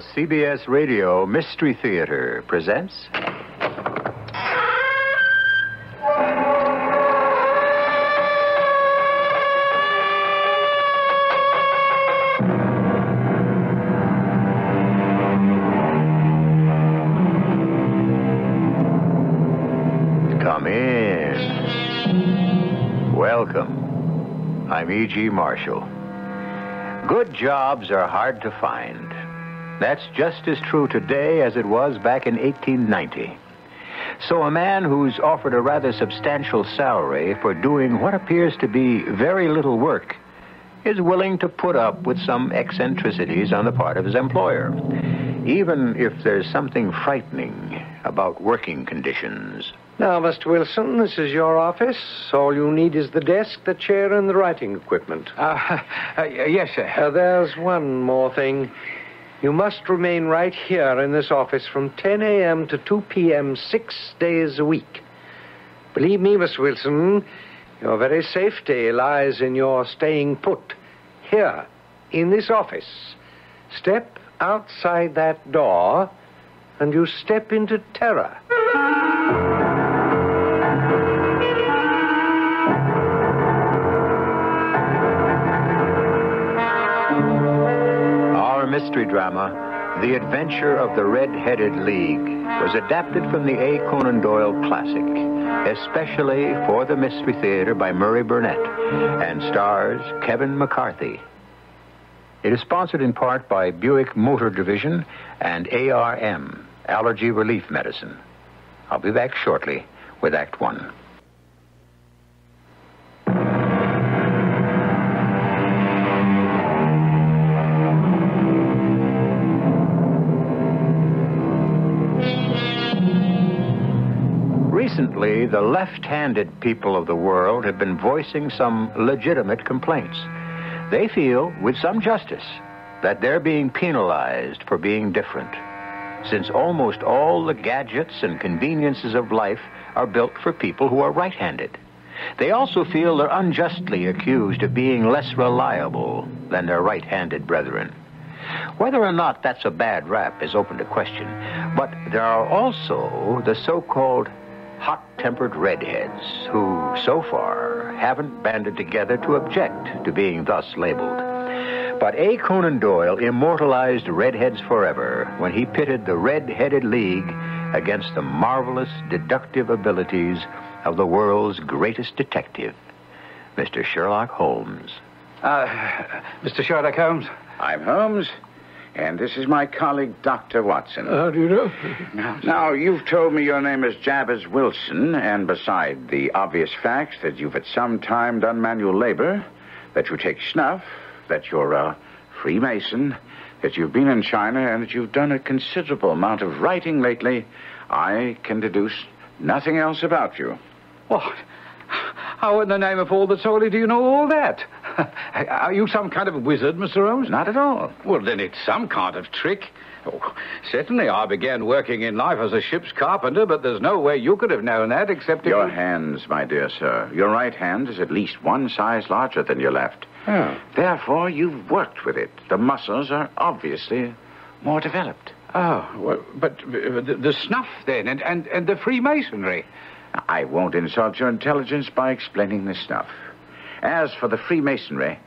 CBS Radio Mystery Theater presents. Come in. Welcome. I'm E.G. Marshall. Good jobs are hard to find. That's just as true today as it was back in 1890. So a man who's offered a rather substantial salary for doing what appears to be very little work is willing to put up with some eccentricities on the part of his employer, even if there's something frightening about working conditions. Now, Mr. Wilson, this is your office. All you need is the desk, the chair, and the writing equipment. Uh, uh, yes, sir. Uh, there's one more thing. You must remain right here in this office from 10 a.m. to 2 p.m. six days a week. Believe me, Miss Wilson, your very safety lies in your staying put here in this office. Step outside that door, and you step into terror. Mystery drama, The Adventure of the Red-Headed League, was adapted from the A. Conan Doyle classic, especially for the Mystery Theater by Murray Burnett, and stars Kevin McCarthy. It is sponsored in part by Buick Motor Division and ARM, Allergy Relief Medicine. I'll be back shortly with Act One. Recently, the left handed people of the world have been voicing some legitimate complaints. They feel, with some justice, that they're being penalized for being different, since almost all the gadgets and conveniences of life are built for people who are right handed. They also feel they're unjustly accused of being less reliable than their right handed brethren. Whether or not that's a bad rap is open to question, but there are also the so called hot tempered redheads who, so far, haven't banded together to object to being thus labeled. But A. Conan Doyle immortalized redheads forever when he pitted the Red Headed League against the marvelous deductive abilities of the world's greatest detective, Mr. Sherlock Holmes. Uh, Mr. Sherlock Holmes? I'm Holmes, and this is my colleague, Dr. Watson. How do you know? now, you've told me your name is Jabez Wilson, and beside the obvious facts that you've at some time done manual labor, that you take snuff, that you're a Freemason, that you've been in China, and that you've done a considerable amount of writing lately, I can deduce nothing else about you. What? How in the name of all that's holy do you know all that? Are you some kind of a wizard, Mr. Holmes? Not at all. Well, then it's some kind of trick. Oh, certainly, I began working in life as a ship's carpenter, but there's no way you could have known that except if Your you... hands, my dear sir. Your right hand is at least one size larger than your left. Oh. Therefore, you've worked with it. The muscles are obviously more developed. Oh, well, but uh, the, the snuff, then, and, and, and the Freemasonry. I won't insult your intelligence by explaining the stuff. As for the Freemasonry,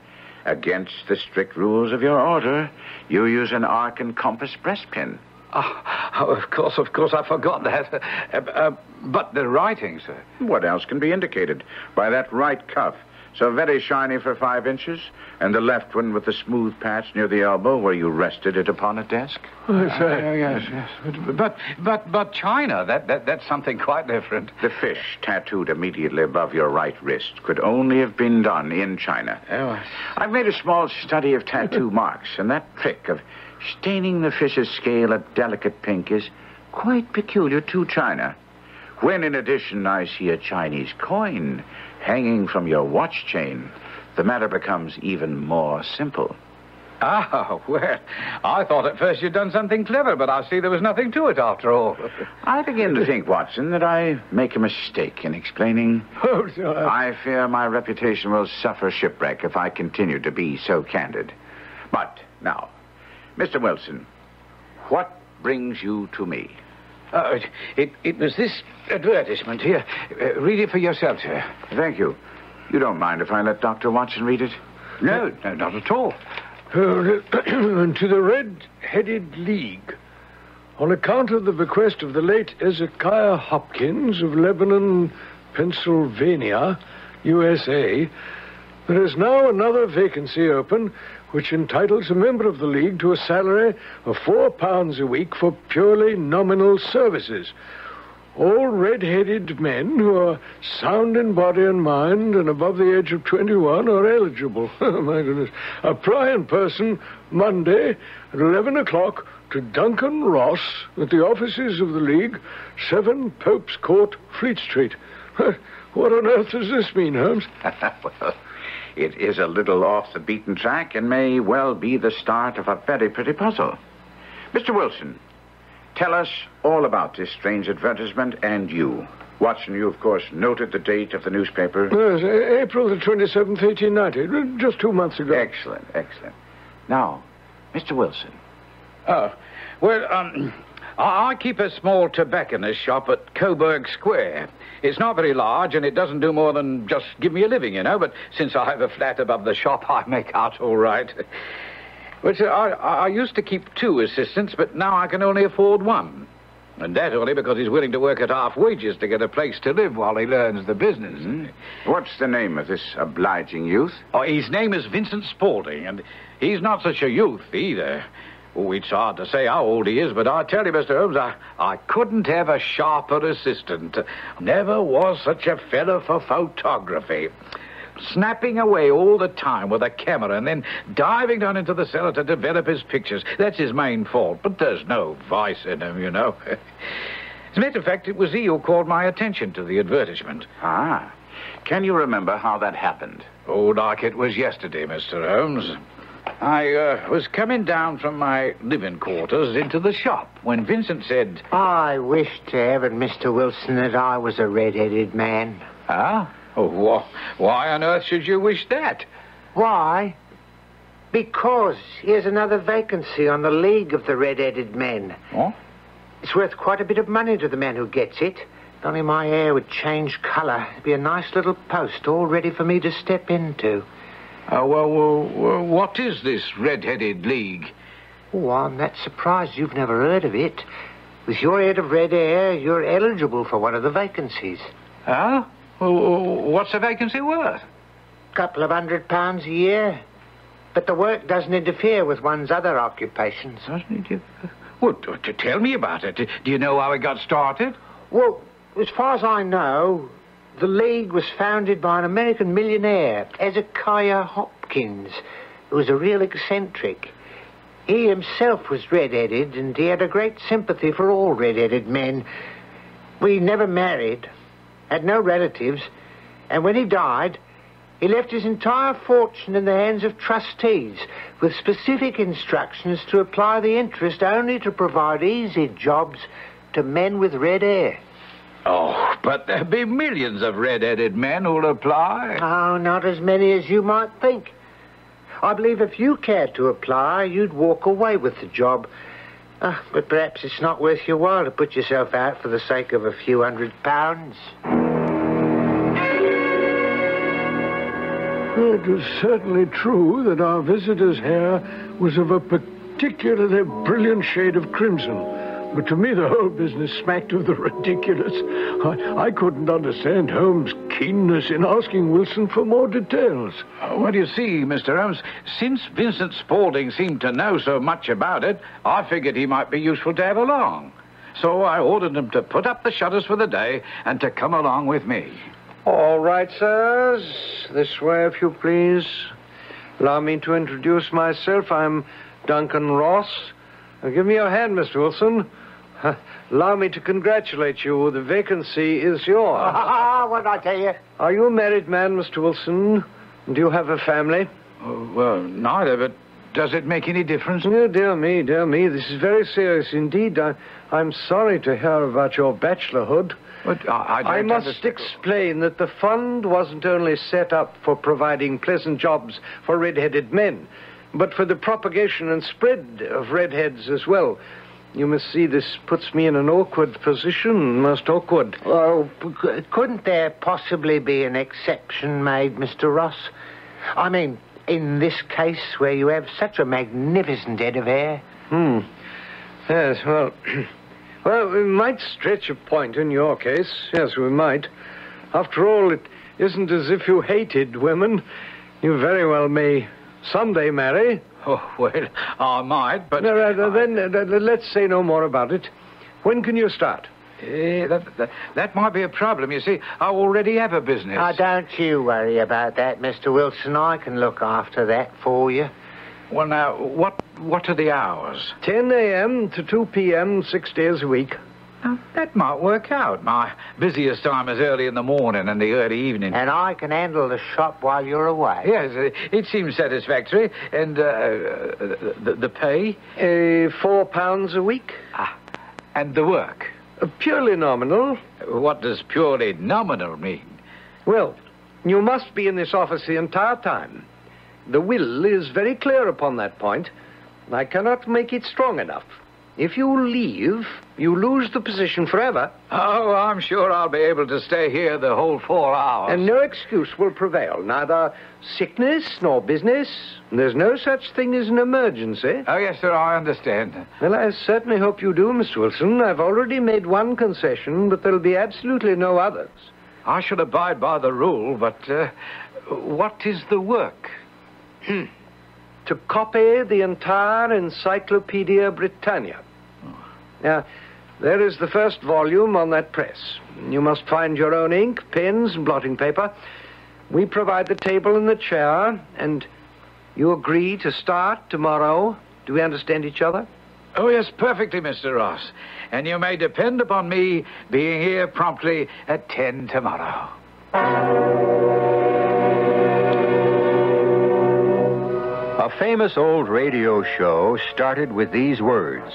against the strict rules of your order, you use an arc and compass breastpin. Oh, oh, of course, of course, I forgot that. Uh, uh, but the writing, sir. What else can be indicated by that right cuff? So very shiny for five inches, and the left one with the smooth patch near the elbow where you rested it upon a desk. Oh, uh, yes, yes. But, but, but, but China, that, that, that's something quite different. The fish tattooed immediately above your right wrist could only have been done in China. Oh, I've made a small study of tattoo marks, and that trick of staining the fish's scale a delicate pink is quite peculiar to China. When, in addition, I see a Chinese coin hanging from your watch chain, the matter becomes even more simple. Ah, well, I thought at first you'd done something clever, but I see there was nothing to it after all. I begin to think, Watson, that I make a mistake in explaining. Oh, sir. I fear my reputation will suffer shipwreck if I continue to be so candid. But now, Mr. Wilson, what brings you to me? Uh, it, it was this advertisement here. Uh, read it for yourself, sir. Thank you. You don't mind if I let Dr. Watson read it? No, no, not at all. Uh, to the Red-Headed League. On account of the bequest of the late Ezekiah Hopkins of Lebanon, Pennsylvania, USA, there is now another vacancy open which entitles a member of the League to a salary of four pounds a week for purely nominal services. All red-headed men who are sound in body and mind and above the age of 21 are eligible. Oh, my goodness. Apply in person Monday at 11 o'clock to Duncan Ross at the offices of the League, 7 Pope's Court, Fleet Street. what on earth does this mean, Holmes? well, it is a little off the beaten track and may well be the start of a very pretty puzzle. Mr. Wilson, tell us all about this strange advertisement and you. Watson, you, of course, noted the date of the newspaper. Yes, A- April the 27th, 1890, just two months ago. Excellent, excellent. Now, Mr. Wilson, Oh, well, um, I, I keep a small tobacconist shop at Coburg Square. It's not very large, and it doesn't do more than just give me a living, you know. But since I have a flat above the shop, I make out all right. But uh, I, I used to keep two assistants, but now I can only afford one. And that only because he's willing to work at half wages to get a place to live while he learns the business. what's the name of this obliging youth? Oh, his name is Vincent Spaulding, and he's not such a youth either. Oh, it's hard to say how old he is, but I tell you, Mr. Holmes, I, I couldn't have a sharper assistant. Never was such a fellow for photography. Snapping away all the time with a camera and then diving down into the cellar to develop his pictures. That's his main fault, but there's no vice in him, you know. As a matter of fact, it was he who called my attention to the advertisement. Ah. Can you remember how that happened? Oh, like it was yesterday, Mr. Holmes. I uh, was coming down from my living quarters into the shop when Vincent said, I wish to heaven, Mr. Wilson, that I was a red-headed man. Ah? Oh, wh- why on earth should you wish that? Why? Because here's another vacancy on the League of the Red-Headed Men. Oh? It's worth quite a bit of money to the man who gets it. If only my hair would change colour. It'd be a nice little post all ready for me to step into. Uh, well, well, what is this red-headed league? Oh, I'm that surprised you've never heard of it. With your head of red hair, you're eligible for one of the vacancies. Huh? Well, what's the vacancy worth? A couple of hundred pounds a year. But the work doesn't interfere with one's other occupations. Doesn't it? Well, t- t- tell me about it. Do you know how it got started? Well, as far as I know, the League was founded by an American millionaire, Ezekiah Hopkins, who was a real eccentric. He himself was red-headed, and he had a great sympathy for all red-headed men. We never married, had no relatives, and when he died, he left his entire fortune in the hands of trustees, with specific instructions to apply the interest only to provide easy jobs to men with red hair. Oh, but there'll be millions of red-headed men who'll apply. Oh, not as many as you might think. I believe if you cared to apply, you'd walk away with the job. Ah, but perhaps it's not worth your while to put yourself out for the sake of a few hundred pounds. It was certainly true that our visitor's hair was of a particularly brilliant shade of crimson. But to me, the whole business smacked of the ridiculous. I, I couldn't understand Holmes' keenness in asking Wilson for more details. Oh, Well, you see, Mr. Holmes, since Vincent Spaulding seemed to know so much about it, I figured he might be useful to have along. So I ordered him to put up the shutters for the day and to come along with me. All right, sirs. This way, if you please. Allow me to introduce myself. I'm Duncan Ross. Now, give me your hand, Mr. Wilson. Allow me to congratulate you. The vacancy is yours. Ah, what did I tell you? Are you a married man, Mr. Wilson? Do you have a family? Oh, well, neither, but does it make any difference? Oh, dear me, dear me. This is very serious indeed. I, I'm sorry to hear about your bachelorhood. But I, I, I don't must understand. explain that the fund wasn't only set up for providing pleasant jobs for red-headed men, but for the propagation and spread of redheads as well. You must see this puts me in an awkward position, most awkward. C- couldn't there possibly be an exception made, Mr. Ross? I mean, in this case where you have such a magnificent head of hair. Hmm. Yes, well, well, we might stretch a point in your case. Yes, we might. After all, it isn't as if you hated women. You very well may someday marry. Oh, well, I might, but... No, no, no, then uh, let's say no more about it. When can you start? Eh, that, that, that might be a problem. You see, I already have a business. Now, don't you worry about that, Mr. Wilson. I can look after that for you. Well, now, what what are the hours? 10 a.m. to 2 p.m., six days a week. Now, that might work out. My busiest time is early in the morning and the early evening. And I can handle the shop while you're away. Yes, it seems satisfactory. And uh, uh, the, the pay? Uh, four pounds a week. Ah, and the work? Uh, purely nominal. What does purely nominal mean? Well, you must be in this office the entire time. The will is very clear upon that point. I cannot make it strong enough. If you leave, you lose the position forever, Oh, I'm sure I'll be able to stay here the whole four hours. and no excuse will prevail. Neither sickness nor business. There's no such thing as an emergency. Oh, yes, sir, I understand. Well, I certainly hope you do, Mr. Wilson. I've already made one concession, but there'll be absolutely no others. I shall abide by the rule, but uh, what is the work? to copy the entire Encyclopedia Britannica. Now, there is the first volume on that press. You must find your own ink, pens, and blotting paper. We provide the table and the chair, and you agree to start tomorrow. Do we understand each other? Oh, yes, perfectly, Mr. Ross. And you may depend upon me being here promptly at 10 tomorrow. Famous old radio show started with these words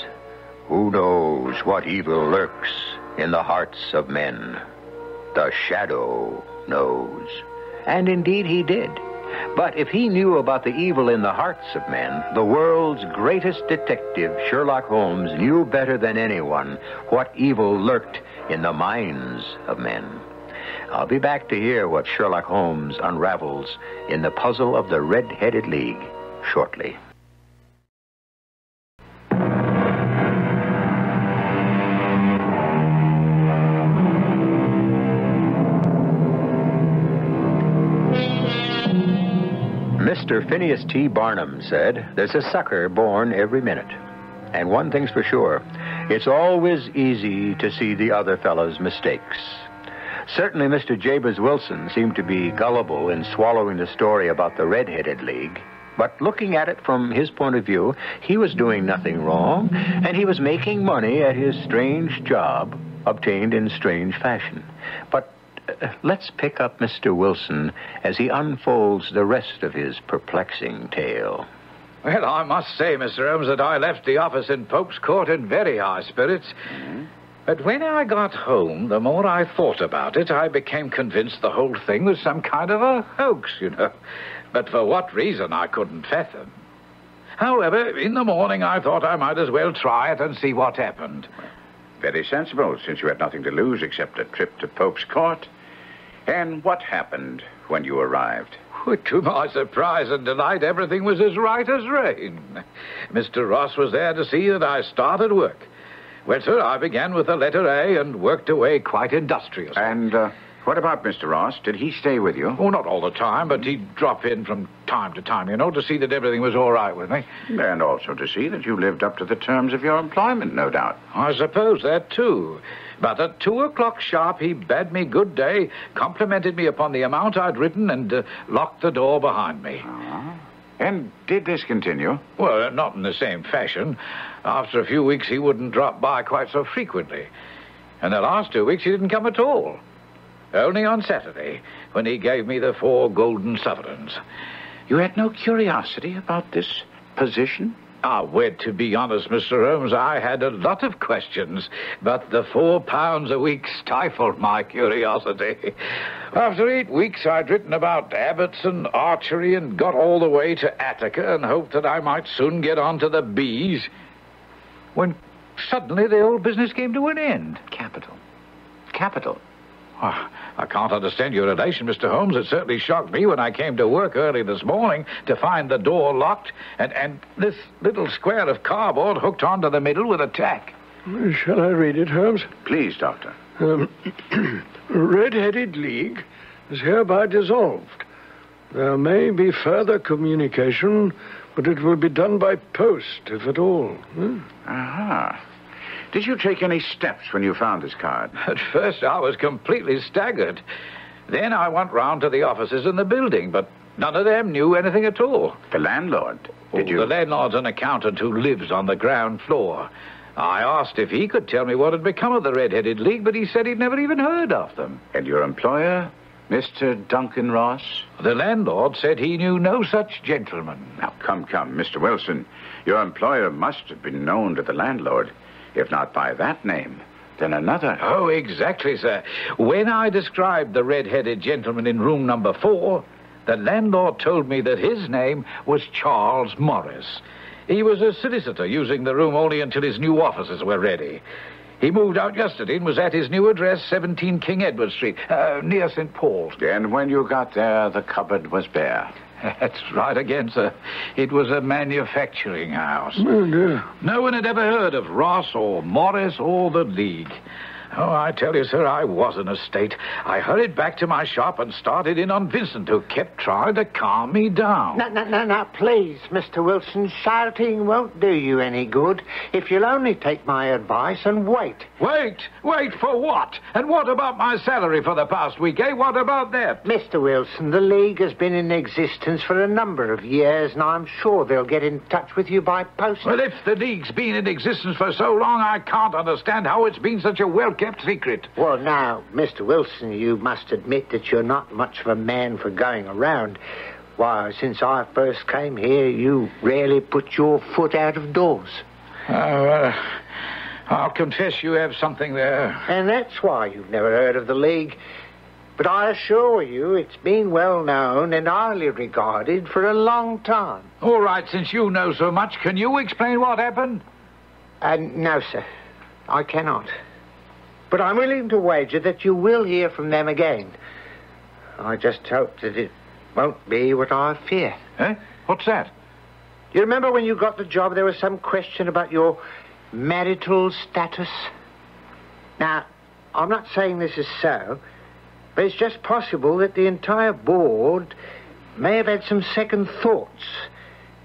Who knows what evil lurks in the hearts of men? The shadow knows. And indeed he did. But if he knew about the evil in the hearts of men, the world's greatest detective, Sherlock Holmes, knew better than anyone what evil lurked in the minds of men. I'll be back to hear what Sherlock Holmes unravels in the puzzle of the Red Headed League shortly. Mr. Phineas T. Barnum said, There's a sucker born every minute. And one thing's for sure it's always easy to see the other fellow's mistakes. Certainly, Mr. Jabez Wilson seemed to be gullible in swallowing the story about the Red-Headed League. But looking at it from his point of view, he was doing nothing wrong, and he was making money at his strange job, obtained in strange fashion. But uh, let's pick up Mr. Wilson as he unfolds the rest of his perplexing tale. Well, I must say, Mr. Holmes, that I left the office in Pope's Court in very high spirits. But when I got home, the more I thought about it, I became convinced the whole thing was some kind of a hoax, you know. But for what reason, I couldn't fathom. However, in the morning, I thought I might as well try it and see what happened. Very sensible, since you had nothing to lose except a trip to Pope's Court. And what happened when you arrived? To my surprise and delight, everything was as right as rain. Mr. Ross was there to see that I started work. Well, sir, I began with the letter A and worked away quite industriously. And uh, what about Mr. Ross? Did he stay with you? Oh, not all the time, but he'd drop in from time to time, you know, to see that everything was all right with me. And also to see that you lived up to the terms of your employment, no doubt. I suppose that, too. But at two o'clock sharp, he bade me good day, complimented me upon the amount I'd written, and uh, locked the door behind me. And did this continue? Well, not in the same fashion. After a few weeks, he wouldn't drop by quite so frequently. And the last two weeks, he didn't come at all. Only on Saturday, when he gave me the four golden sovereigns. You had no curiosity about this position? Ah, well, to be honest, Mr. Holmes, I had a lot of questions, but the four pounds a week stifled my curiosity. After eight weeks, I'd written about abbots and archery and got all the way to Attica and hoped that I might soon get on to the bees. When suddenly the old business came to an end. Capital. Capital. Oh, I can't understand your relation, Mr. Holmes. It certainly shocked me when I came to work early this morning to find the door locked and, and this little square of cardboard hooked onto the middle with a tack. Shall I read it, Holmes? Please, Doctor. Um, Red-Headed League is hereby dissolved. There may be further communication, but it will be done by post, if at all. Hmm? Aha. Did you take any steps when you found this card? At first, I was completely staggered. Then I went round to the offices in the building, but none of them knew anything at all. The landlord. Did Oh, you? The landlord's an accountant who lives on the ground floor. I asked if he could tell me what had become of the Red-Headed League, but he said he'd never even heard of them. And your employer, Mr. Duncan Ross? The landlord said he knew no such gentleman. Now, come, come, Mr. Wilson. Your employer must have been known to the landlord. If not by that name, then another. Oh, exactly, sir. When I described the red-headed gentleman in room number four, the landlord told me that his name was Charles Morris. He was a solicitor using the room only until his new offices were ready. He moved out yesterday and was at his new address, 17 King Edward Street, uh, near St. Paul's. And when you got there, the cupboard was bare. That's right again, sir. It was a manufacturing house. Oh, dear. No one had ever heard of Ross or Morris or the League. Oh, I tell you, sir, I was in a state. I hurried back to my shop and started in on Vincent, who kept trying to calm me down. No, no, no, no, please, Mr. Wilson. Shouting won't do you any good if you'll only take my advice and wait. Wait, wait for what? And what about my salary for the past week, eh? What about that? Mr. Wilson, the League has been in existence for a number of years, and I'm sure they'll get in touch with you by post. Well, if the League's been in existence for so long, I can't understand how it's been such a well-kept secret. Well, now, Mr. Wilson, you must admit that you're not much of a man for going around. Why, since I first came here, you rarely put your foot out of doors. Oh, well, I'll confess you have something there. And that's why you've never heard of the League. But I assure you, it's been well known and highly regarded for a long time. All right, since you know so much, can you explain what happened? And no, sir, I cannot. But I'm willing to wager that you will hear from them again. I just hope that it won't be what I fear. Eh? What's that? You remember when you got the job, there was some question about your marital status? Now, I'm not saying this is so, but it's just possible that the entire board may have had some second thoughts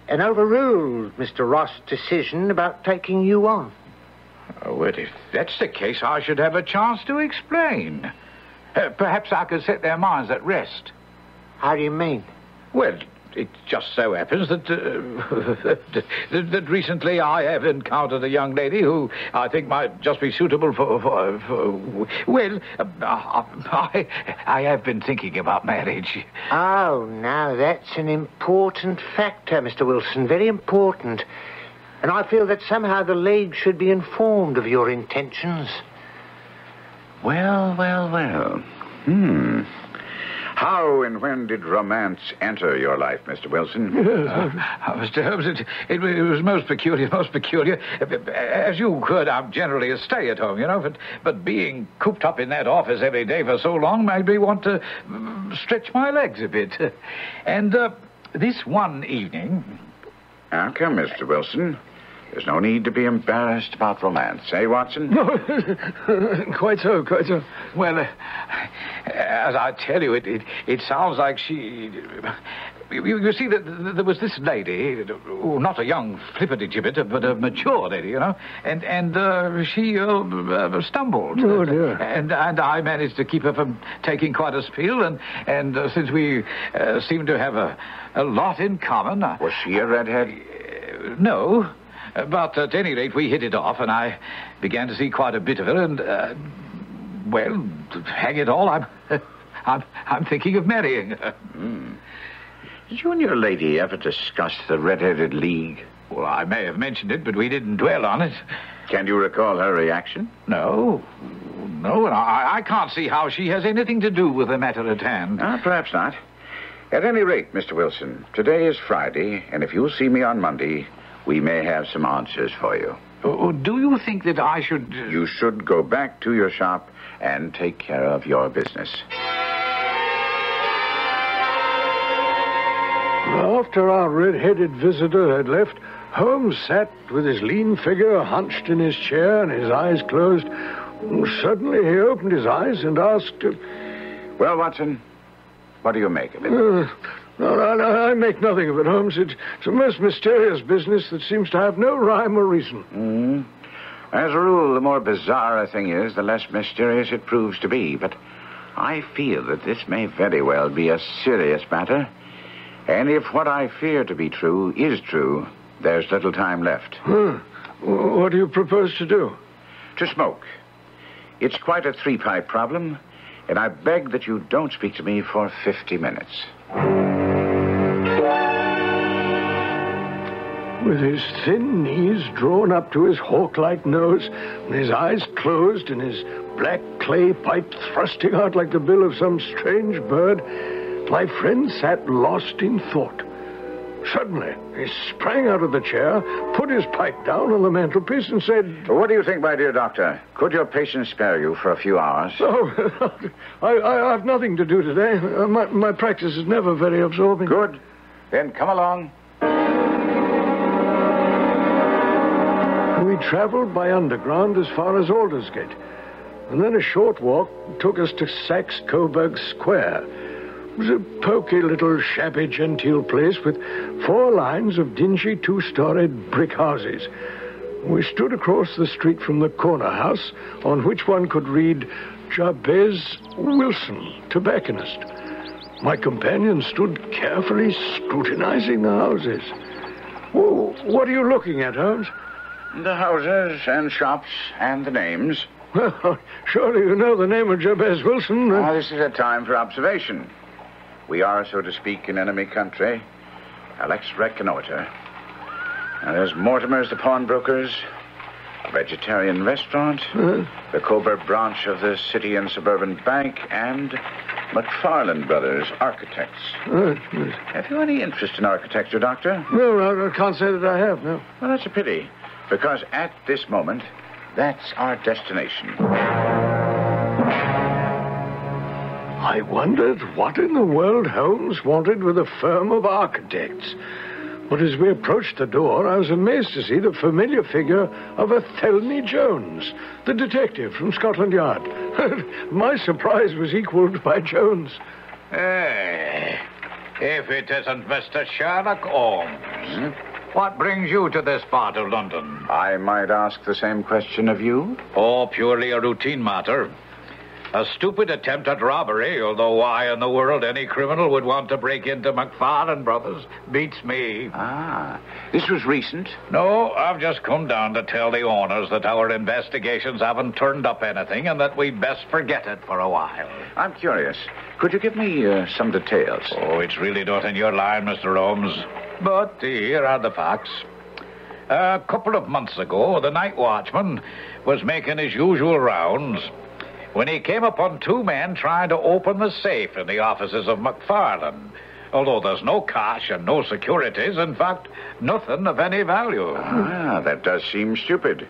and overruled Mr. Ross' decision about taking you on. Oh, well, if that's the case, I should have a chance to explain. Uh, perhaps I could set their minds at rest. How do you mean? Well, it just so happens that, uh, that, that recently I have encountered a young lady who I think might just be suitable for. for, for well, uh, I, I have been thinking about marriage. Oh, now that's an important factor, Mr. Wilson. Very important. And I feel that somehow the League should be informed of your intentions. Well, well, well. Hmm. How and when did romance enter your life, Mr. Wilson? Uh, Mr. Holmes, it, it, it was most peculiar, most peculiar. As you heard, I'm generally a stay-at-home, you know, but, but being cooped up in that office every day for so long made me want to mm, stretch my legs a bit. And uh, this one evening, Now, come, Mr. Wilson. There's no need to be embarrassed about romance, eh, Watson? No, quite so, quite so. well, uh, as I tell you, it, it, it sounds like she... You, you see, that there was this lady, oh, not a young flippity gibbet, but a mature lady, you know, and and uh, she uh, uh, stumbled. Oh, dear. And and I managed to keep her from taking quite a spill, and and uh, since we uh, seem to have a, a lot in common, Was she a redhead? uh, no. But at any rate, we hit it off, and I began to see quite a bit of her, and, uh, well, hang it all, I'm, I'm, I'm thinking of marrying her. Did you and your lady ever discuss the Red-Headed League? Well, I may have mentioned it, but we didn't dwell on it. Can you recall her reaction? No, no, and I, I can't see how she has anything to do with the matter at hand. Ah, perhaps not. At any rate, Mr. Wilson, today is Friday, and if you'll see me on Monday, we may have some answers for you. Oh, do you think that I should... uh, You should go back to your shop and take care of your business. After our red-headed visitor had left, Holmes sat with his lean figure hunched in his chair and his eyes closed. Suddenly he opened his eyes and asked, Well, Watson, what do you make of it? uh, no, no, I make nothing of it, Holmes. It's, it's a most mysterious business that seems to have no rhyme or reason. Hmm? As a rule, the more bizarre a thing is, the less mysterious it proves to be. But I feel that this may very well be a serious matter. And if what I fear to be true is true, there's little time left. W- What do you propose to do? To smoke. It's quite a three pipe problem, and I beg that you don't speak to me for 50 minutes. With his thin knees drawn up to his hawk-like nose, and his eyes closed, and his black clay pipe thrusting out like the bill of some strange bird, my friend sat lost in thought. Suddenly, he sprang out of the chair, put his pipe down on the mantelpiece, and said, What do you think, my dear doctor? Could your patient spare you for a few hours? Oh, I, I have nothing to do today. Uh, my, my practice is never very absorbing. Good. Then come along. We traveled by underground as far as Aldersgate. And then a short walk took us to Saxe Coburg Square. It was a poky little shabby genteel place with four lines of dingy two-storied brick houses. We stood across the street from the corner house, on which one could read Jabez Wilson, tobacconist. My companion stood carefully scrutinizing the houses. Wh- What are you looking at, Holmes? The houses and shops and the names. Well, surely you know the name of Jabez Wilson. Now, this is a time for observation. We are, so to speak, in enemy country. Now, let's reconnoiter. Now, there's Mortimer's the pawnbrokers, a vegetarian restaurant, uh, the Coburg branch of the City and Suburban Bank, and McFarlane Brothers, architects. uh, yes. Have you any interest in architecture, Doctor? no, I, I can't say that I have, no. Well, that's a pity, because at this moment, that's our destination. I wondered what in the world Holmes wanted with a firm of architects. But as we approached the door, I was amazed to see the familiar figure of a Athelney Jones, the detective from Scotland Yard. My surprise was equaled by Jones. Eh, if it isn't Mr. Sherlock Holmes. What brings you to this part of London? I might ask the same question of you. Oh, purely a routine matter. A stupid attempt at robbery, although why in the world any criminal would want to break into McFarlane Brothers beats me. Ah, this was recent. No, I've just come down to tell the owners that our investigations haven't turned up anything and that we'd best forget it for a while. I'm curious. Could you give me uh, some details? Oh, it's really not in your line, Mr. Holmes. But here are the facts. A couple of months ago, the night watchman was making his usual rounds when he came upon two men trying to open the safe in the offices of McFarlane. Although there's no cash and no securities, in fact, nothing of any value. Ah, that does seem stupid.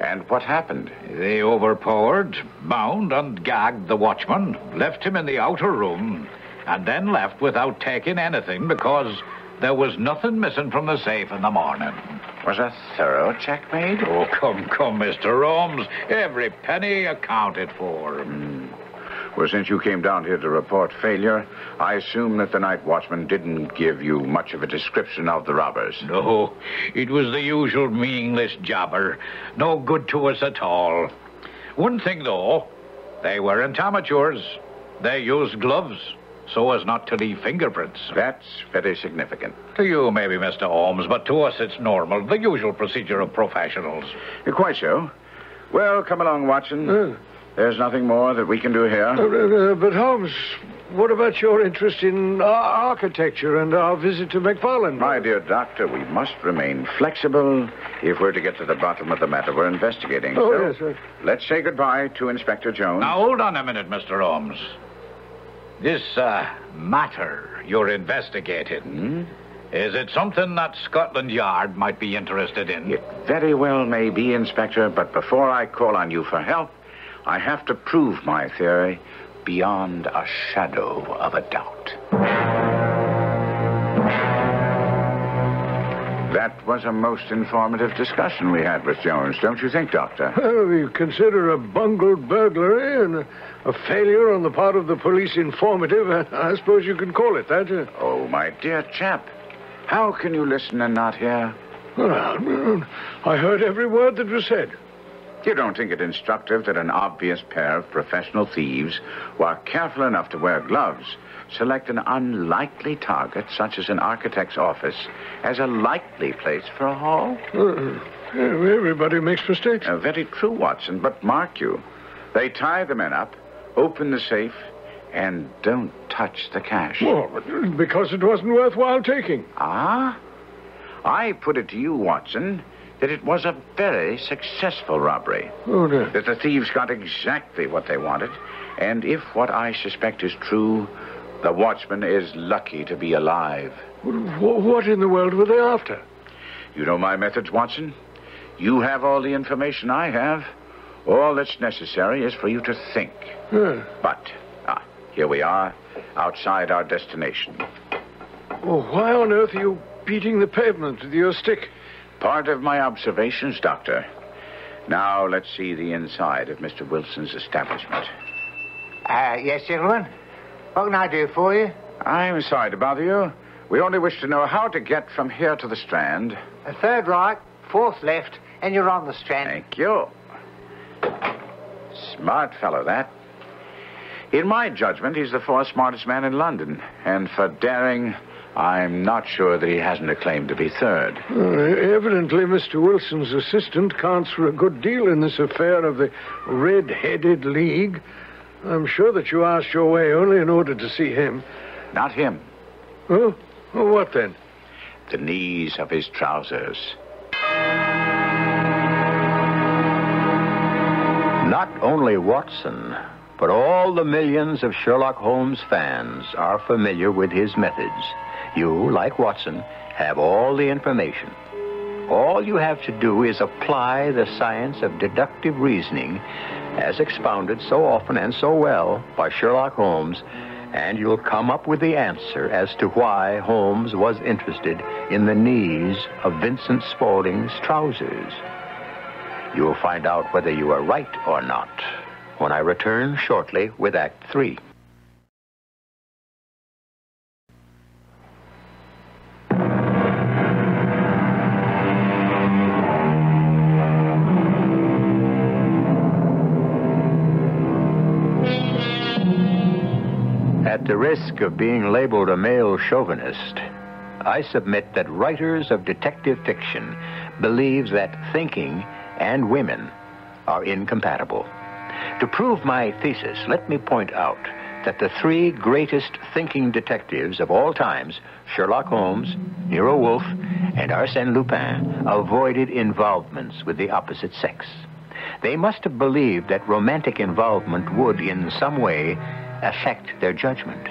And what happened? They overpowered, bound, and gagged the watchman, left him in the outer room, and then left without taking anything because there was nothing missing from the safe in the morning. Was a thorough check made? Oh, come, come, Mr. Holmes. Every penny accounted for. Hmm. Well, since you came down here to report failure, I assume that the night watchman didn't give you much of a description of the robbers. No, it was the usual meaningless jobber. No good to us at all. One thing, though, they weren't amateurs. They used gloves so as not to leave fingerprints. That's very significant. To you, maybe, Mr. Holmes, but to us it's normal, the usual procedure of professionals. Uh, Quite so. Well, come along, Watson. Uh, There's nothing more that we can do uh, here. uh, but Holmes, what about your interest in ar- architecture and our visit to McFarlane? My dear doctor, we must remain flexible if we're to get to the bottom of the matter we're investigating. Oh, so yes, sir. let's say goodbye to Inspector Jones. Now, hold on a minute, Mr. Holmes. This, uh, matter you're investigating, Is it something that Scotland Yard might be interested in? It very well may be, Inspector, but before I call on you for help, I have to prove my theory beyond a shadow of a doubt. That was a most informative discussion we had with Jones, don't you think, Doctor? Well, you consider a bungled burglary and a, a failure on the part of the police informative. I suppose you can call it that. Oh, my dear chap. How can you listen and not hear? Well, I heard every word that was said. You don't think it instructive that an obvious pair of professional thieves who are careful enough to wear gloves select an unlikely target, such as an architect's office, as a likely place for a haul? Uh, everybody makes mistakes. Uh, very true, Watson, but mark you, they tie the men up, open the safe, and don't touch the cash. Well, because it wasn't worthwhile taking. Ah? I put it to you, Watson, that it was a very successful robbery. Oh, no. That the thieves got exactly what they wanted. And if what I suspect is true, the watchman is lucky to be alive. What in the world were they after? You know my methods, Watson. You have all the information I have. All that's necessary is for you to think. Uh, But, ah, here we are, outside our destination. well, why on earth are you beating the pavement with your stick? Part of my observations, Doctor. Now let's see the inside of Mr. Wilson's establishment. Uh, yes, gentlemen. What can I do for you? I'm sorry to bother you. We only wish to know how to get from here to the Strand. A third right, fourth left, and you're on the strand. Thank you. Smart fellow, that. In my judgment, he's the fourth smartest man in London. And for daring, I'm not sure that he hasn't a claim to be third. Uh, evidently, Mr. Wilson's assistant counts for a good deal in this affair of the Red-Headed League. I'm sure that you asked your way only in order to see him. Not him. Oh, well, what then? The knees of his trousers. Not only Watson, but all the millions of Sherlock Holmes fans are familiar with his methods. You, like Watson, have all the information. All you have to do is apply the science of deductive reasoning as expounded so often and so well by Sherlock Holmes, and you'll come up with the answer as to why Holmes was interested in the knees of Vincent Spaulding's trousers. You'll find out whether you are right or not when I return shortly with Act Three. At the risk of being labeled a male chauvinist, I submit that writers of detective fiction believe that thinking and women are incompatible. To prove my thesis, let me point out that the three greatest thinking detectives of all times, Sherlock Holmes, Nero Wolfe, and Arsène Lupin, avoided involvements with the opposite sex. They must have believed that romantic involvement would, in some way, affect their judgment.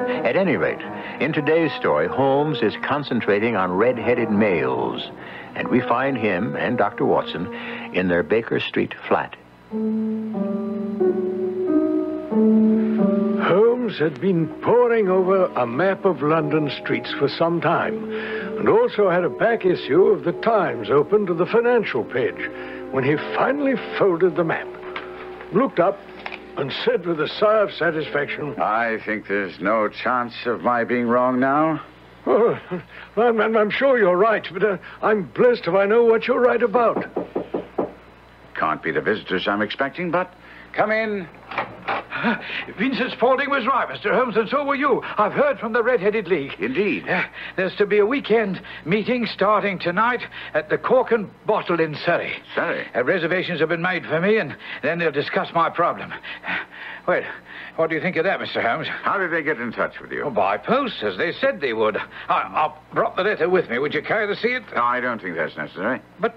At any rate, in today's story, Holmes is concentrating on red-headed males, and we find him and Dr. Watson in their Baker Street flat. Holmes had been poring over a map of London streets for some time, and also had a back issue of the Times open to the financial page when he finally folded the map, looked up, and said with a sigh of satisfaction, I think there's no chance of my being wrong now. Oh, I'm, I'm- I'm sure you're right, but uh, I'm blessed if I know what you're right about. Can't be the visitors I'm expecting, but come in. Vincent Spaulding was right, Mr. Holmes, and so were you. I've heard from the Red-Headed League. Indeed. Yeah, there's to be a weekend meeting starting tonight at the Cork and Bottle in Surrey. Surrey? Uh, reservations have been made for me, and then they'll discuss my problem. Well, what do you think of that, Mr. Holmes? How did they get in touch with you? Well, by post, as they said they would. I, I'll brought the letter with me. Would you care to see it? No, I don't think that's necessary. But,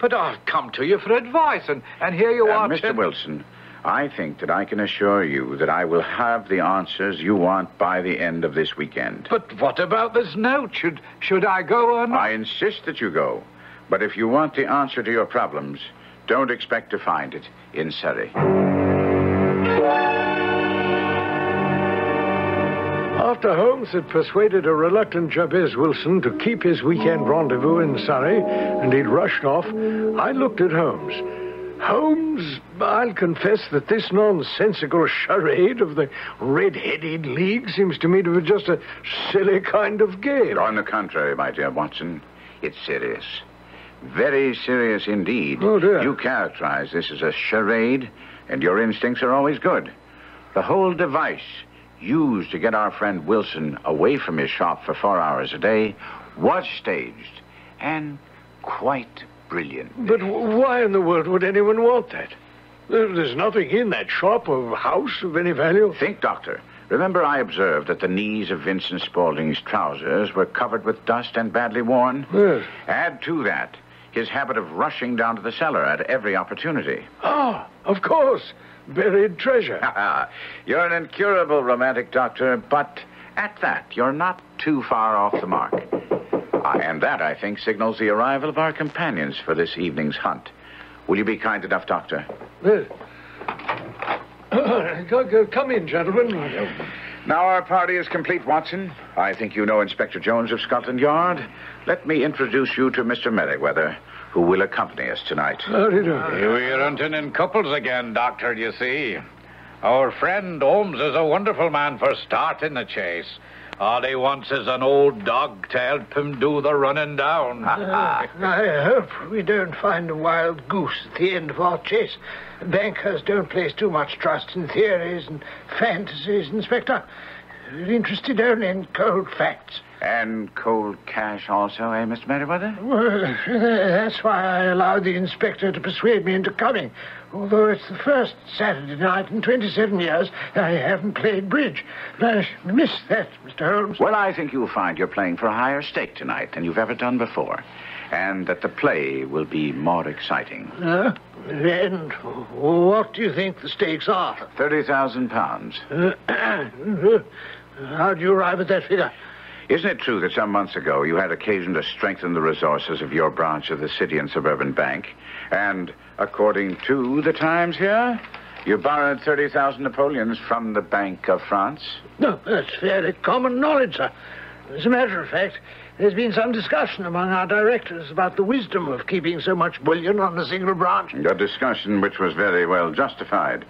but I've come to you for advice, and, and here you Uh, are. Mr. Wilson, I think that I can assure you that I will have the answers you want by the end of this weekend. But what about this note? Should should I go or not? I insist that you go. But if you want the answer to your problems, don't expect to find it in Surrey. After Holmes had persuaded a reluctant Jabez Wilson to keep his weekend rendezvous in Surrey, and he'd rushed off, I looked at Holmes. Holmes, I'll confess that this nonsensical charade of the red-headed league seems to me to be just a silly kind of game. On the contrary, my dear Watson, it's serious. Very serious indeed. Oh, dear. You characterize this as a charade, and your instincts are always good. The whole device used to get our friend Wilson away from his shop for four hours a day was staged and quite brilliant. But why in the world would anyone want that? There's nothing in that shop or house of any value. Think, Doctor. Remember, I observed that the knees of Vincent Spaulding's trousers were covered with dust and badly worn? Yes. Add to that his habit of rushing down to the cellar at every opportunity. Ah, of course. Buried treasure. you're an incurable romantic, Doctor, but at that, you're not too far off the mark. Ah, and that, I think, signals the arrival of our companions for this evening's hunt. Will you be kind enough, Doctor? Yes. Go- go- Come in, gentlemen. Now our party is complete, Watson. I think you know Inspector Jones of Scotland Yard. Let me introduce you to Mr. Merriweather, who will accompany us tonight. How do you do? We're hunting in couples again, Doctor, you see. Our friend Holmes is a wonderful man for starting the chase. All he wants is an old dog to help him do the running down. I hope we don't find a wild goose at the end of our chase. Bankers don't place too much trust in theories and fantasies, Inspector. We're interested only in cold facts. And cold cash also, eh, Mr. Merriweather? Well, that's why I allowed the inspector to persuade me into coming. Although it's the first Saturday night in 27 years I haven't played bridge. I miss that, Mr. Holmes. Well, I think you'll find you're playing for a higher stake tonight than you've ever done before. And that the play will be more exciting. Uh, and what do you think the stakes are? Thirty thousand pounds. Uh, how do you arrive at that figure? Isn't it true that some months ago you had occasion to strengthen the resources of your branch of the City and Suburban Bank? And according to the Times here, you borrowed 30,000 Napoleons from the Bank of France? No, that's fairly common knowledge, sir. As a matter of fact, there's been some discussion among our directors about the wisdom of keeping so much bullion on a single branch. A discussion which was very well justified.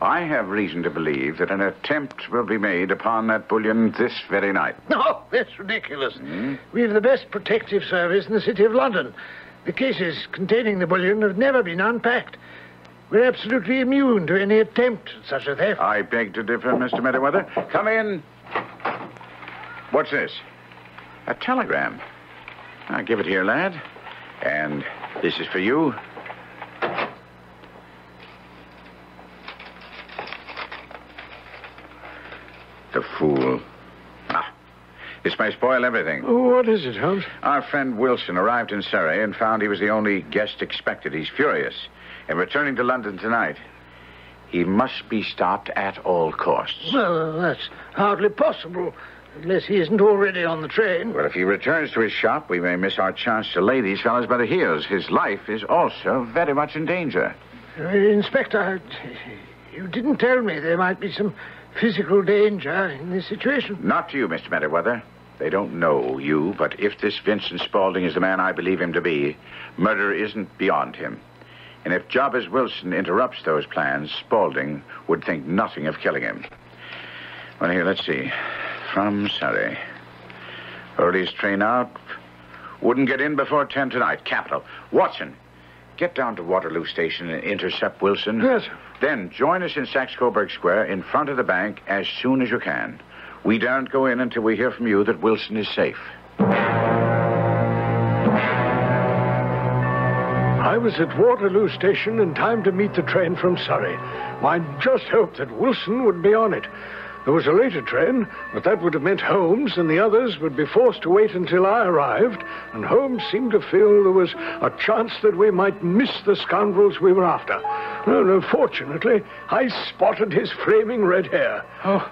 I have reason to believe that an attempt will be made upon that bullion this very night. No, oh, that's ridiculous. Hmm? We've the best protective service in the City of London. The cases containing the bullion have never been unpacked. We're absolutely immune to any attempt at such a theft. I beg to differ, Mr. Merriweather. Come in. What's this? A telegram. Now, give it here, lad. And this is for you. The fool. Ah, this may spoil everything. What is it, Holmes? Our friend Wilson arrived in Surrey and found he was the only guest expected. He's furious and returning to London tonight. He must be stopped at all costs. Well, that's hardly possible, unless he isn't already on the train. Well, if he returns to his shop, we may miss our chance to lay these fellows by the heels. His life is also very much in danger. Uh, Inspector, you didn't tell me there might be some physical danger in this situation. Not to you, Mr. Merriweather. They don't know you, but if this Vincent Spaulding is the man I believe him to be, murder isn't beyond him. And if Jabez Wilson interrupts those plans, Spaulding would think nothing of killing him. Well, here, let's see. From Surrey. Earliest train out. Wouldn't get in before 10 tonight. Capital. Watson, get down to Waterloo Station and intercept Wilson. Yes, sir. Then join us in Saxe Coburg Square in front of the bank as soon as you can. We daren't go in until we hear from you that Wilson is safe. I was at Waterloo Station in time to meet the train from Surrey. I just hoped that Wilson would be on it. There was a later train, but that would have meant Holmes and the others would be forced to wait until I arrived, and Holmes seemed to feel there was a chance that we might miss the scoundrels we were after. And unfortunately, I spotted his flaming red hair. Oh,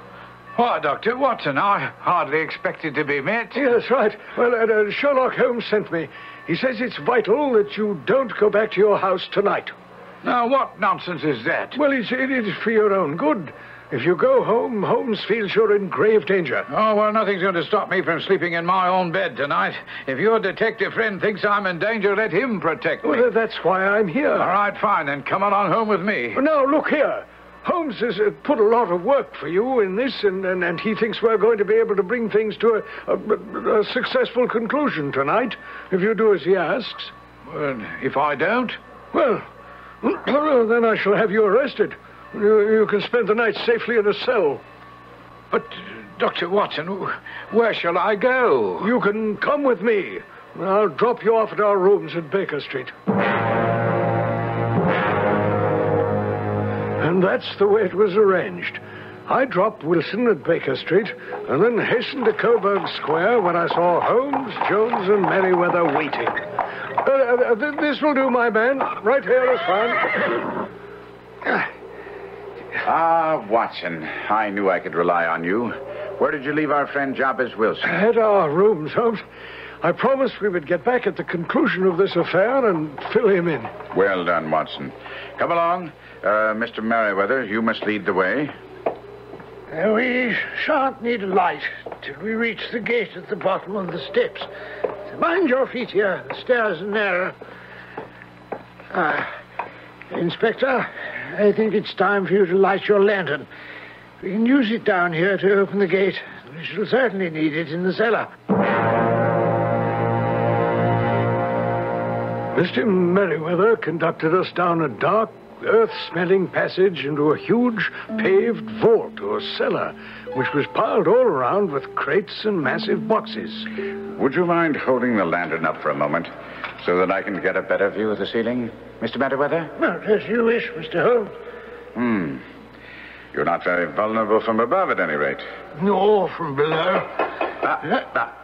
why, Dr. Watson, I hardly expected to be met. Yes, right. Well, uh, uh, Sherlock Holmes sent me. He says it's vital that you don't go back to your house tonight. Now, what nonsense is that? Well, it's, it is for your own good. If you go home, Holmes feels you're in grave danger. Oh, well, nothing's going to stop me from sleeping in my own bed tonight. If your detective friend thinks I'm in danger, let him protect me. Well, that's why I'm here. All right, fine, then come along home with me. Now, look here. Holmes has uh, put a lot of work for you in this, and, and, and he thinks we're going to be able to bring things to a, a, a successful conclusion tonight, if you do as he asks. Well, if I don't? Well, then I shall have you arrested. You, you can spend the night safely in a cell. But, Dr. Watson, where shall I go? You can come with me. I'll drop you off at our rooms at Baker Street. And that's the way it was arranged. I dropped Wilson at Baker Street and then hastened to Coburg Square where I saw Holmes, Jones, and Merriweather waiting. Uh, uh, this will do, my man. Right here is fine. Ah, Watson. I knew I could rely on you. Where did you leave our friend Jabez Wilson? At our rooms, Holmes. I promised we would get back at the conclusion of this affair and fill him in. Well done, Watson. Come along. Uh, Mr. Merriweather, you must lead the way. Uh, we shan't need a light till we reach the gate at the bottom of the steps. Mind your feet here. The stairs are narrow. Ah, Inspector, I think it's time for you to light your lantern. We can use it down here to open the gate. We shall certainly need it in the cellar. Mr. Merriweather conducted us down a dark, earth-smelling passage into a huge paved vault or cellar, which was piled all around with crates and massive boxes. Would you mind holding the lantern up for a moment so that I can get a better view of the ceiling, Mr. Merriweather? Well, as you wish, Mr. Holmes. Hmm. You're not very vulnerable from above, at any rate. Nor from below. Ah, ah,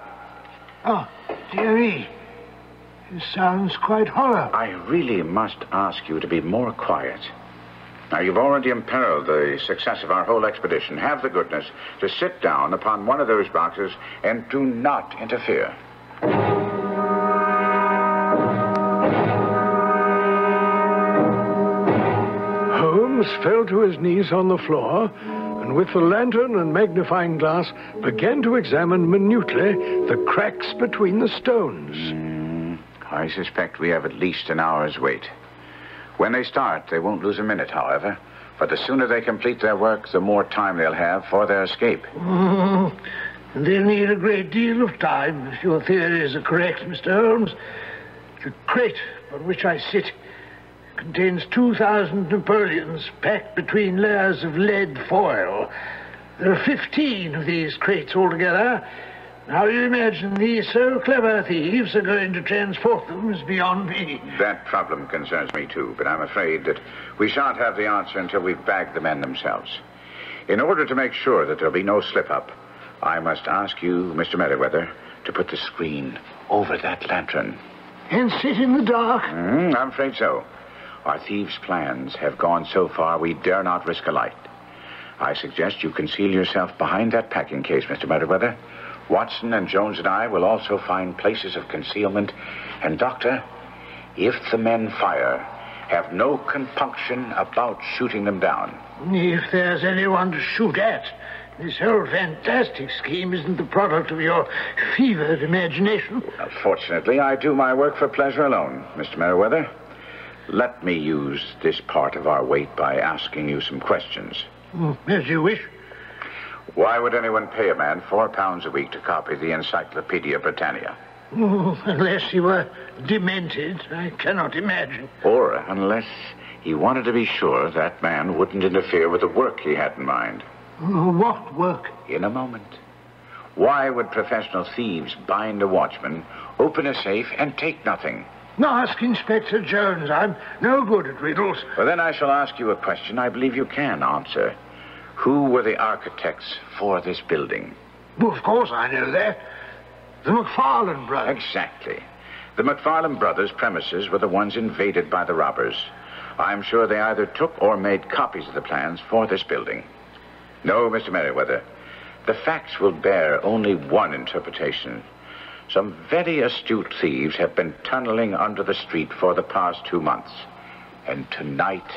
Oh, dearie. It sounds quite hollow. I really must ask you to be more quiet. Now, you've already imperiled the success of our whole expedition. Have the goodness to sit down upon one of those boxes and do not interfere. Holmes fell to his knees on the floor and with the lantern and magnifying glass began to examine minutely the cracks between the stones. I suspect we have at least an hour's wait. When they start, they won't lose a minute, however. But the sooner they complete their work, the more time they'll have for their escape. Mm-hmm. And they'll need a great deal of time, if your theories are correct, Mr. Holmes. The crate on which I sit contains 2,000 Napoleons packed between layers of lead foil. There are 15 of these crates altogether. How you imagine these so clever thieves are going to transport them is beyond me. That problem concerns me, too, but I'm afraid that we shan't have the answer until we've bagged the men themselves. In order to make sure that there'll be no slip up, I must ask you, Mr. Merriweather, to put the screen over that lantern. And sit in the dark. Hmm, I'm afraid so. Our thieves' plans have gone so far we dare not risk a light. I suggest you conceal yourself behind that packing case, Mr. Merriweather. Watson and Jones and I will also find places of concealment. And, Doctor, if the men fire, have no compunction about shooting them down. If there's anyone to shoot at, this whole fantastic scheme isn't the product of your fevered imagination. Fortunately, I do my work for pleasure alone, Mr. Merriweather. Let me use this part of our wait by asking you some questions. Mm, as you wish. Why would anyone pay a man four pounds a week to copy the Encyclopedia Britannica? Oh, unless he were demented, I cannot imagine. Or unless he wanted to be sure that man wouldn't interfere with the work he had in mind. Oh, what work? In a moment. Why would professional thieves bind a watchman, open a safe, and take nothing? Ask Inspector Jones. I'm no good at riddles. Well, then I shall ask you a question I believe you can answer. Who were the architects for this building? Well, of course I know that. The McFarlane brothers. Exactly. The McFarlane brothers' premises were the ones invaded by the robbers. I'm sure they either took or made copies of the plans for this building. No, Mr. Merriweather. The facts will bear only one interpretation. Some very astute thieves have been tunneling under the street for the past two months. And tonight,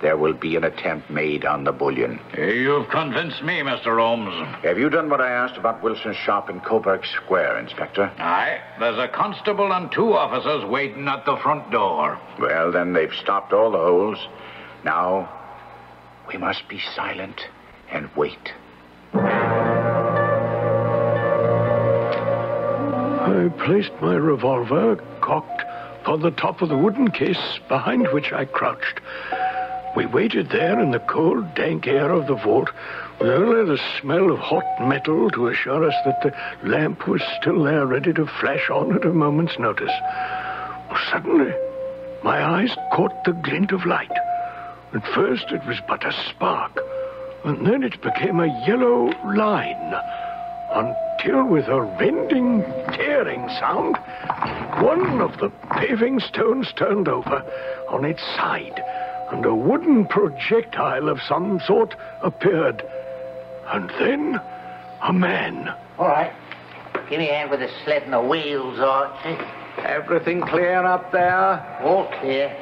there will be an attempt made on the bullion. You've convinced me, Mr. Holmes. Have you done what I asked about Wilson's shop in Coburg Square, Inspector? Aye, there's a constable and two officers waiting at the front door. Well, then they've stopped all the holes. Now, we must be silent and wait. I placed my revolver, cocked, on the top of the wooden case behind which I crouched. We waited there in the cold, dank air of the vault, with only the smell of hot metal to assure us that the lamp was still there, ready to flash on at a moment's notice. Suddenly, my eyes caught the glint of light. At first, it was but a spark, and then it became a yellow line, until, with a rending, tearing sound, one of the paving stones turned over on its side and a wooden projectile of some sort appeared. And then a man. All right. Give me a hand with the sled and the wheels, Archie. Everything clear up there? All clear.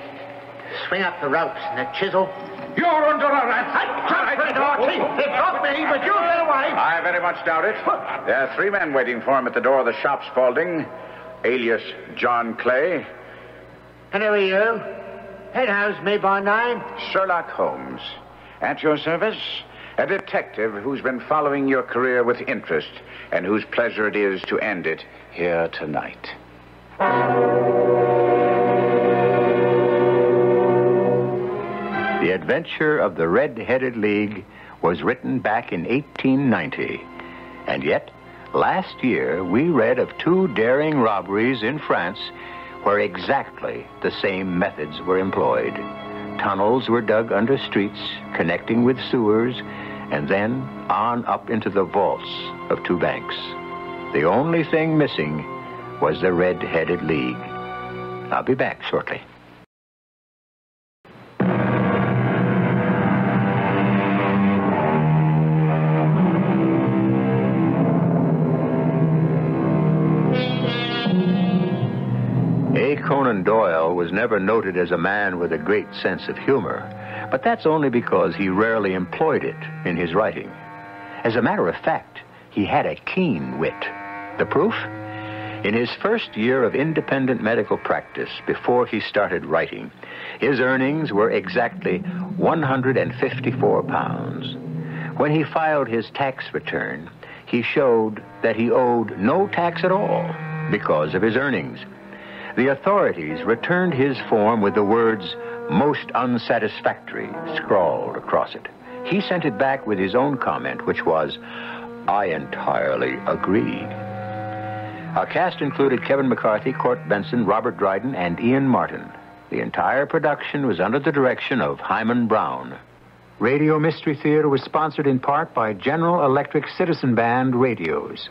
Swing up the ropes and the chisel. You're under arrest. Jump for it, Archie. They've got me, but you get away. I very much doubt it. There are three men waiting for him at the door of the shop, Spaulding, alias John Clay. And who are you? Me by name. Sherlock Holmes. At your service, a detective who's been following your career with interest and whose pleasure it is to end it here tonight. The Adventure of the Red-Headed League was written back in 1890. And yet, last year we read of two daring robberies in France where exactly the same methods were employed. Tunnels were dug under streets, connecting with sewers, and then on up into the vaults of two banks. The only thing missing was the Red-Headed League. I'll be back shortly. Conan Doyle was never noted as a man with a great sense of humor, but that's only because he rarely employed it in his writing. As a matter of fact, he had a keen wit. The proof? In his first year of independent medical practice, before he started writing, his earnings were exactly 154 pounds. When he filed his tax return, he showed that he owed no tax at all because of his earnings. The authorities returned his form with the words, most unsatisfactory, scrawled across it. He sent it back with his own comment, which was, I entirely agree. Our cast included Kevin McCarthy, Court Benson, Robert Dryden, and Ian Martin. The entire production was under the direction of Himan Brown. Radio Mystery Theater was sponsored in part by General Electric Citizen Band radios.